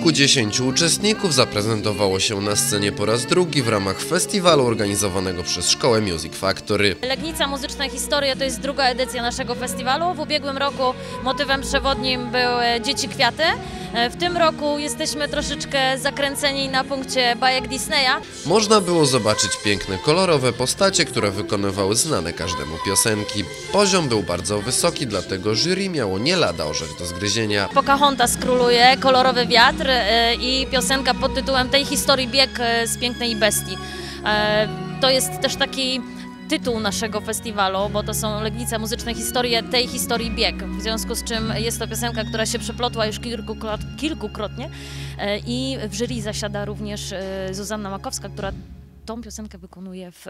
Kilkudziesięciu uczestników zaprezentowało się na scenie po raz drugi w ramach festiwalu organizowanego przez Szkołę Music Factory. Legnica Muzyczna Historia to jest druga edycja naszego festiwalu. W ubiegłym roku motywem przewodnim były Dzieci Kwiaty. E, W tym roku jesteśmy troszeczkę zakręceni na punkcie bajek Disneya. Można było zobaczyć piękne, kolorowe postacie, które wykonywały znane każdemu piosenki. Poziom był bardzo wysoki, dlatego jury miało nie lada orzech do zgryzienia. Pocahontas króluje, kolorowy wiatr e, i piosenka pod tytułem Tej historii bieg e, z pięknej bestii. To jest też taki tytuł naszego festiwalu, bo to są Legnice Muzyczne Historie tej historii bieg. W związku z czym jest to piosenka, która się przeplotła już kilkukrot- kilkukrotnie e, i w jury zasiada również e, Zuzanna Makowska, która tą piosenkę wykonuje w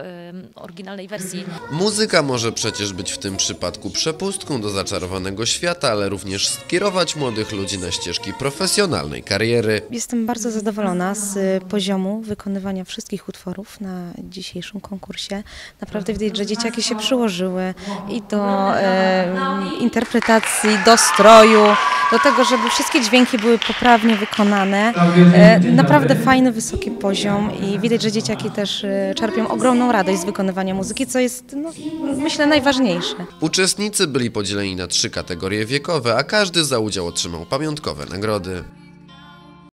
oryginalnej wersji. Muzyka może przecież być w tym przypadku przepustką do zaczarowanego świata, ale również skierować młodych ludzi na ścieżki profesjonalnej kariery. Jestem bardzo zadowolona z y, poziomu wykonywania wszystkich utworów na dzisiejszym konkursie. Naprawdę widać, że dzieciaki się przyłożyły i do e, interpretacji, do stroju, do tego, żeby wszystkie dźwięki były poprawnie wykonane. E, naprawdę fajny, wysoki poziom i widać, że dzieciaki też e, czerpią ogromną radość z wykonywania muzyki, co jest, no, myślę, najważniejsze. Uczestnicy byli podzieleni na trzy kategorie wiekowe, a każdy za udział otrzymał pamiątkowe nagrody.